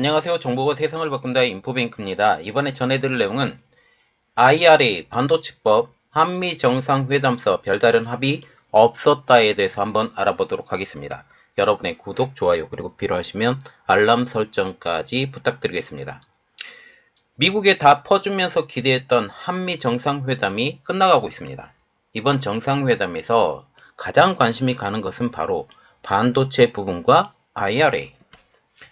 안녕하세요. 정보가 세상을 바꾼다의 인포뱅크입니다. 이번에 전해드릴 내용은 IRA 반도체법 한미 정상회담서 별다른 합의 없었다에 대해서 한번 알아보도록 하겠습니다. 여러분의 구독, 좋아요, 그리고 필요하시면 알람 설정까지 부탁드리겠습니다. 미국에 다 퍼주면서 기대했던 한미 정상회담이 끝나가고 있습니다. 이번 정상회담에서 가장 관심이 가는 것은 바로 반도체 부분과 IRA.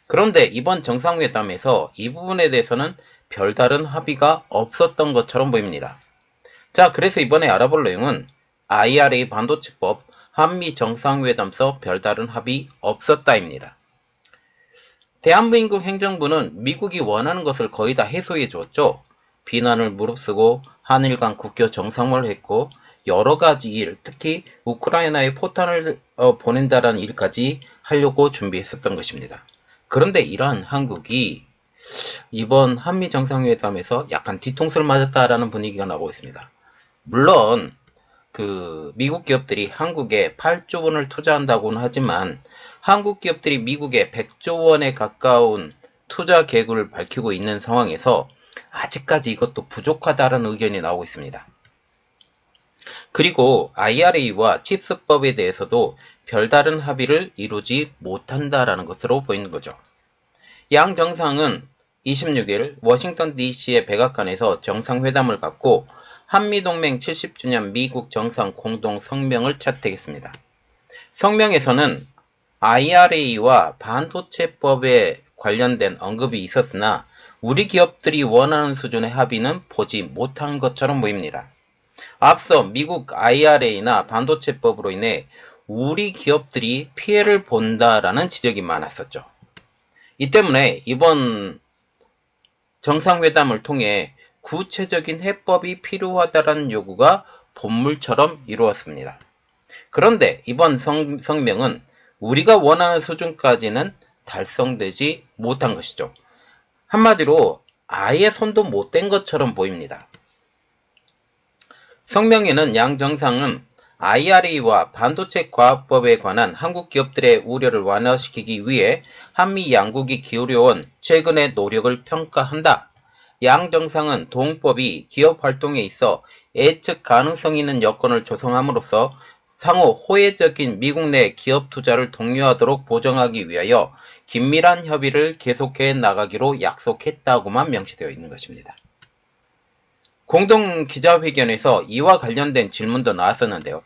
그런데 이번 정상회담에서 이 부분에 대해서는 별다른 합의가 없었던 것처럼 보입니다. 자, 그래서 이번에 알아볼 내용은 IRA 반도체법 한미 정상회담서 별다른 합의 없었다입니다. 대한민국 행정부는 미국이 원하는 것을 거의 다 해소해 주었죠. 비난을 무릅쓰고 한일 간 국교 정상화를 했고 여러 가지 일, 특히 우크라이나에 포탄을 어, 보낸다라는 일까지 하려고 준비했었던 것입니다. 그런데 이러한 한국이 이번 한미 정상회담에서 약간 뒤통수를 맞았다라는 분위기가 나오고 있습니다. 물론 그 미국 기업들이 한국에 8조 원을 투자한다고는 하지만 한국 기업들이 미국에 100조 원에 가까운 투자 계획을 밝히고 있는 상황에서 아직까지 이것도 부족하다는 의견이 나오고 있습니다. 그리고 IRA와 칩스법에 대해서도 별다른 합의를 이루지 못한다라는 것으로 보이는 거죠. 양 정상은 26일 워싱턴 DC의 백악관에서 정상회담을 갖고 한미동맹 70주년 미국 정상 공동 성명을 채택했습니다. 성명에서는 IRA와 반도체법에 관련된 언급이 있었으나 우리 기업들이 원하는 수준의 합의는 보지 못한 것처럼 보입니다. 앞서 미국 IRA나 반도체법으로 인해 우리 기업들이 피해를 본다라는 지적이 많았었죠. 이 때문에 이번 정상회담을 통해 구체적인 해법이 필요하다는 요구가 본물처럼 이루었습니다. 그런데 이번 성, 성명은 우리가 원하는 수준까지는 달성되지 못한 것이죠. 한마디로 아예 손도 못 댄 것처럼 보입니다. 성명에는 양 정상은 IRA와 반도체 과학법에 관한 한국 기업들의 우려를 완화시키기 위해 한미 양국이 기울여온 최근의 노력을 평가한다. 양 정상은 동법이 기업 활동에 있어 예측 가능성 있는 여건을 조성함으로써 상호 호혜적인 미국 내 기업 투자를 독려하도록 보정하기 위하여 긴밀한 협의를 계속해 나가기로 약속했다고만 명시되어 있는 것입니다. 공동 기자회견에서 이와 관련된 질문도 나왔었는데요.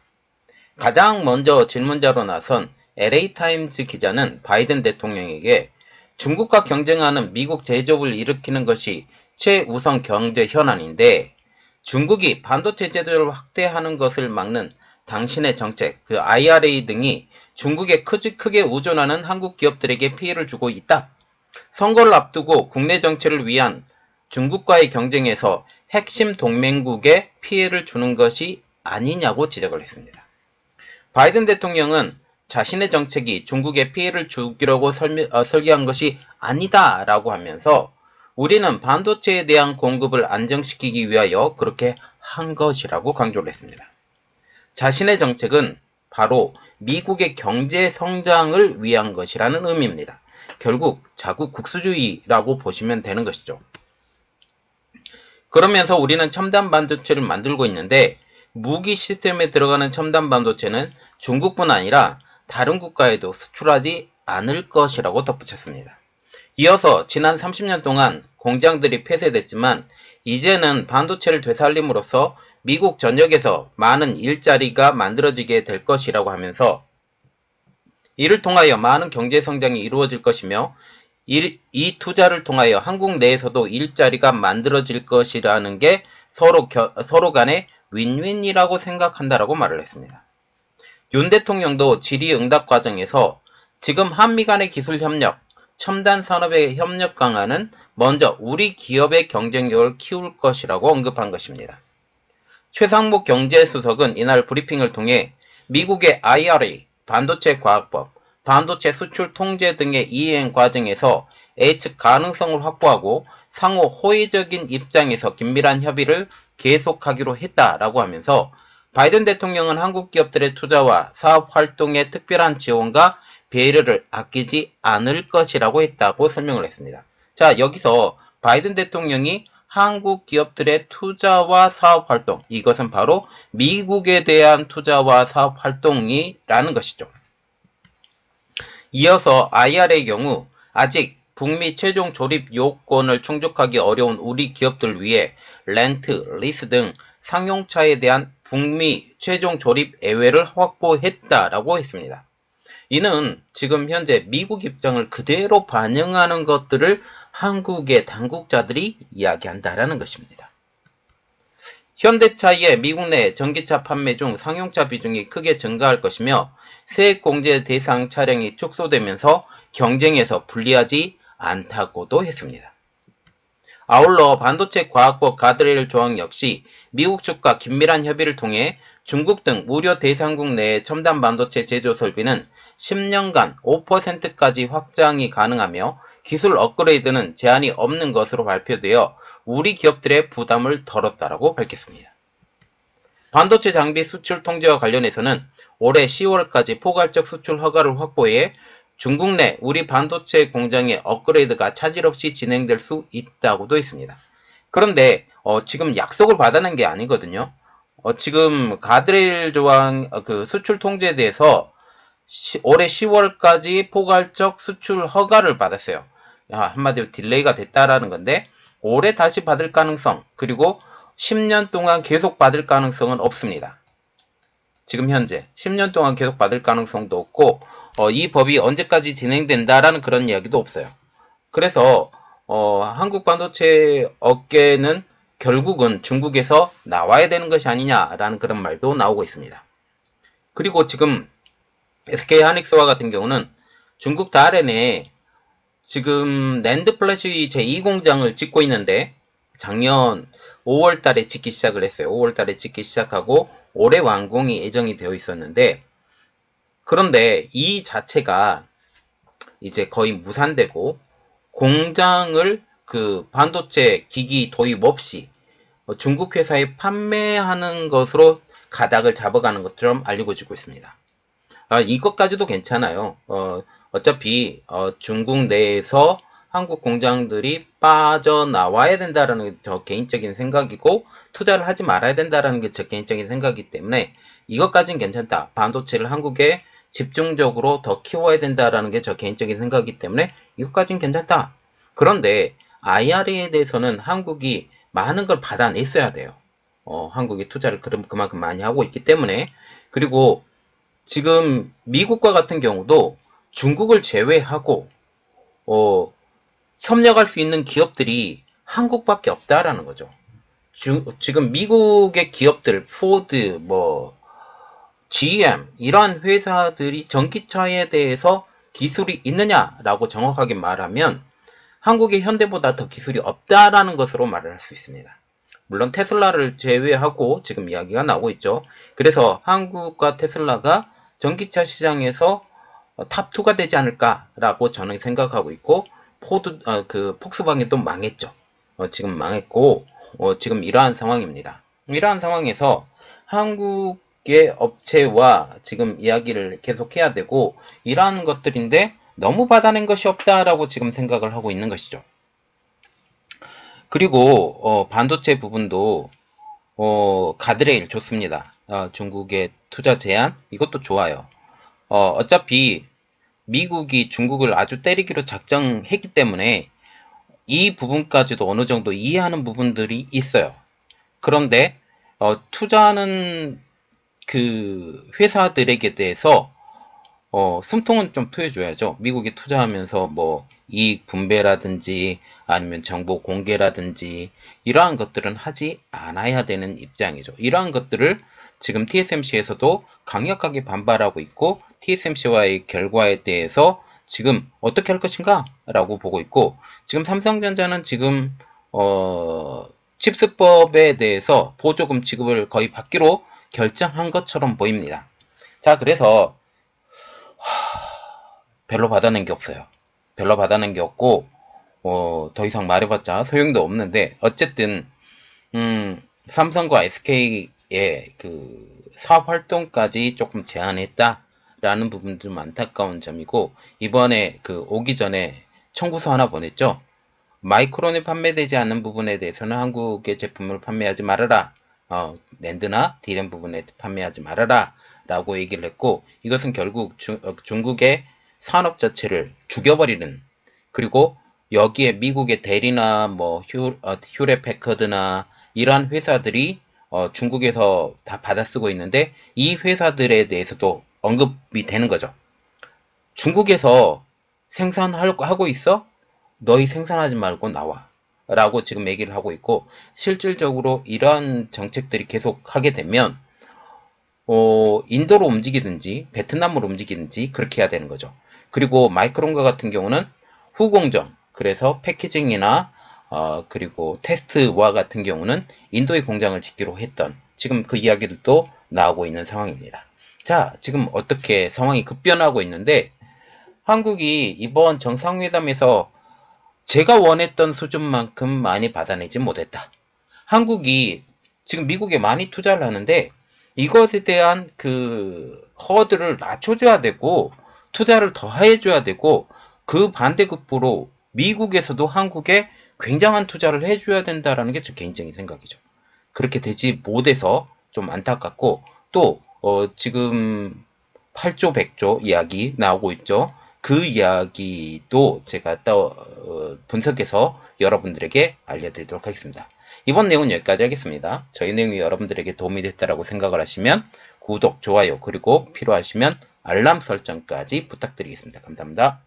가장 먼저 질문자로 나선 LA타임즈 기자는 바이든 대통령에게 중국과 경쟁하는 미국 제조업을 일으키는 것이 최우선 경제 현안인데 중국이 반도체 제조를 확대하는 것을 막는 당신의 정책, 그 IRA 등이 중국에 크게 의존하는 한국 기업들에게 피해를 주고 있다. 선거를 앞두고 국내 정체를 위한 중국과의 경쟁에서 핵심 동맹국에 피해를 주는 것이 아니냐고 지적을 했습니다. 바이든 대통령은 자신의 정책이 중국에 피해를 주기라고 설명, 어, 설계한 것이 아니다라고 하면서 우리는 반도체에 대한 공급을 안정시키기 위하여 그렇게 한 것이라고 강조를 했습니다. 자신의 정책은 바로 미국의 경제 성장을 위한 것이라는 의미입니다. 결국 자국 국수주의라고 보시면 되는 것이죠. 그러면서 우리는 첨단 반도체를 만들고 있는데 무기 시스템에 들어가는 첨단 반도체는 중국뿐 아니라 다른 국가에도 수출하지 않을 것이라고 덧붙였습니다. 이어서 지난 30년 동안 공장들이 폐쇄됐지만 이제는 반도체를 되살림으로써 미국 전역에서 많은 일자리가 만들어지게 될 것이라고 하면서 이를 통하여 많은 경제 성장이 이루어질 것이며 이, 이 투자를 통하여 한국 내에서도 일자리가 만들어질 것이라는 게 서로, 겨, 서로 간의 윈윈이라고 생각한다라고 말을 했습니다. 윤 대통령도 질의응답 과정에서 지금 한미 간의 기술 협력, 첨단 산업의 협력 강화는 먼저 우리 기업의 경쟁력을 키울 것이라고 언급한 것입니다. 최상목 경제수석은 이날 브리핑을 통해 미국의 IRA, 반도체 과학법, 반도체 수출 통제 등의 이행 과정에서 예측 가능성을 확보하고 상호 호의적인 입장에서 긴밀한 협의를 계속하기로 했다라고 하면서 바이든 대통령은 한국 기업들의 투자와 사업 활동에 특별한 지원과 배려를 아끼지 않을 것이라고 했다고 설명을 했습니다. 자, 여기서 바이든 대통령이 한국 기업들의 투자와 사업 활동, 이것은 바로 미국에 대한 투자와 사업 활동이라는 것이죠. 이어서 IR의 경우 아직 북미 최종 조립 요건을 충족하기 어려운 우리 기업들 위해 렌트, 리스 등 상용차에 대한 북미 최종 조립 예외를 확보했다라고 했습니다. 이는 지금 현재 미국 입장을 그대로 반영하는 것들을 한국의 당국자들이 이야기한다라는 것입니다. 현대차의 미국 내 전기차 판매 중 상용차 비중이 크게 증가할 것이며 세액 공제 대상 차량이 축소되면서 경쟁에서 불리하지 않다고도 했습니다. 아울러 반도체 과학법 가드레일 조항 역시 미국 측과 긴밀한 협의를 통해 중국 등 무료 대상국 내의 첨단 반도체 제조 설비는 10년간 5%까지 확장이 가능하며 기술 업그레이드는 제한이 없는 것으로 발표되어 우리 기업들의 부담을 덜었다라고 밝혔습니다. 반도체 장비 수출 통제와 관련해서는 올해 10월까지 포괄적 수출 허가를 확보해 중국 내 우리 반도체 공장의 업그레이드가 차질 없이 진행될 수 있다고도 했습니다. 그런데 어, 지금 약속을 받아낸 게 아니거든요. 어, 지금 가드레일 조항 어, 그 수출 통제에 대해서 시, 올해 10월까지 포괄적 수출 허가를 받았어요. 야, 한마디로 delay가 됐다라는 건데 올해 다시 받을 가능성 그리고 10년 동안 계속 받을 가능성은 없습니다. 지금 현재 10년 동안 계속 받을 가능성도 없고 어, 이 법이 언제까지 진행된다라는 그런 이야기도 없어요. 그래서 어, 한국 반도체 업계는 결국은 중국에서 나와야 되는 것이 아니냐라는 그런 말도 나오고 있습니다. 그리고 지금 SK 하이닉스와 같은 경우는 중국 다롄에 지금 NAND flash 제2공장을 짓고 있는데 작년 5월 달에 짓기 시작을 했어요. 5월 달에 짓기 시작하고 올해 완공이 예정이 되어 있었는데 그런데 이 자체가 이제 거의 무산되고 공장을 그 반도체 기기 도입 없이 중국 회사에 판매하는 것으로 가닥을 잡아가는 것처럼 알려지고 있습니다. 아, 이것까지도 괜찮아요. 어, 어차피 어, 중국 내에서 한국 공장들이 빠져나와야 된다라는 게 저 개인적인 생각이고 투자를 하지 말아야 된다라는 게저 개인적인 생각이기 때문에 이것까지는 괜찮다. 반도체를 한국에 집중적으로 더 키워야 된다라는 게 저 개인적인 생각이기 때문에 이것까지는 괜찮다. 그런데 IRA에 대해서는 한국이 많은 걸 받아냈어야 돼요. 어, 한국이 투자를 그만큼 많이 하고 있기 때문에 그리고 지금 미국과 같은 경우도 중국을 제외하고 어, 협력할 수 있는 기업들이 한국밖에 없다라는 거죠. 주, 지금 미국의 기업들, 포드, 뭐, GM, 이러한 회사들이 전기차에 대해서 기술이 있느냐라고 정확하게 말하면 한국의 현대보다 더 기술이 없다라는 것으로 말을 할 수 있습니다. 물론 테슬라를 제외하고 지금 이야기가 나오고 있죠. 그래서 한국과 테슬라가 전기차 시장에서 top 2가 되지 않을까라고 저는 생각하고 있고 포드 어, 그 폭스바겐 또 망했죠. 어, 지금 망했고 어, 지금 이러한 상황입니다. 이러한 상황에서 한국의 업체와 지금 이야기를 계속해야 되고 이러한 것들인데 너무 받아낸 것이 없다라고 지금 생각을 하고 있는 것이죠. 그리고 어, 반도체 부분도 어, 가드레일 좋습니다. 어, 중국의 투자 제한 이것도 좋아요. 어, 어차피 미국이 중국을 아주 때리기로 작정했기 때문에 이 부분까지도 어느 정도 이해하는 부분들이 있어요. 그런데 어, 투자하는 그 회사들에게 대해서 어, 숨통은 좀 트여줘야죠. 미국이 투자하면서 뭐 이익 분배라든지 아니면 정보 공개라든지 이러한 것들은 하지 않아야 되는 입장이죠. 이러한 것들을 지금 TSMC에서도 강력하게 반발하고 있고 TSMC와의 결과에 대해서 지금 어떻게 할 것인가 라고 보고 있고 지금 삼성전자는 지금 어, 칩스법에 대해서 보조금 지급을 거의 받기로 결정한 것처럼 보입니다. 자 그래서 별로 받아낸 게 없어요. 별로 받아낸 게 없고 어, 더 이상 말해봤자 소용도 없는데 어쨌든 음, 삼성과 SK 예, 그 사업 활동까지 조금 제한했다라는 부분도 좀 안타까운 점이고 이번에 그 오기 전에 청구서 하나 보냈죠. 마이크론이 판매되지 않는 부분에 대해서는 한국의 제품을 판매하지 말아라. 어, 랜드나 디램 부분에 판매하지 말아라. 라고 얘기를 했고 이것은 결국 중, 어, 중국의 산업 자체를 죽여버리는 그리고 여기에 미국의 대리나 뭐 휴, 어, 휴레 패커드나 이러한 회사들이 어, 중국에서 다 받아쓰고 있는데 이 회사들에 대해서도 언급이 되는 거죠. 중국에서 생산하고 있어? 너희 생산하지 말고 나와. 라고 지금 얘기를 하고 있고 실질적으로 이러한 정책들이 계속 하게 되면 어, 인도로 움직이든지 베트남으로 움직이든지 그렇게 해야 되는 거죠. 그리고 마이크론과 같은 경우는 후공정 그래서 패키징이나 어, 그리고 테스트와 같은 경우는 인도의 공장을 짓기로 했던 지금 그 이야기들도 나오고 있는 상황입니다. 자, 지금 어떻게 상황이 급변하고 있는데 한국이 이번 정상회담에서 제가 원했던 수준만큼 많이 받아내지 못했다. 한국이 지금 미국에 많이 투자를 하는데 이것에 대한 그 허들을 낮춰줘야 되고 투자를 더 해줘야 되고 그 반대급부로 미국에서도 한국에 굉장한 투자를 해줘야 된다라는 게 제 개인적인 생각이죠. 그렇게 되지 못해서 좀 안타깝고 또 어, 지금 8조 100조 이야기 나오고 있죠. 그 이야기도 제가 또 어, 분석해서 여러분들에게 알려드리도록 하겠습니다. 이번 내용은 여기까지 하겠습니다. 저희 내용이 여러분들에게 도움이 됐다고 생각을 하시면 구독, 좋아요, 그리고 필요하시면 알람 설정까지 부탁드리겠습니다. 감사합니다.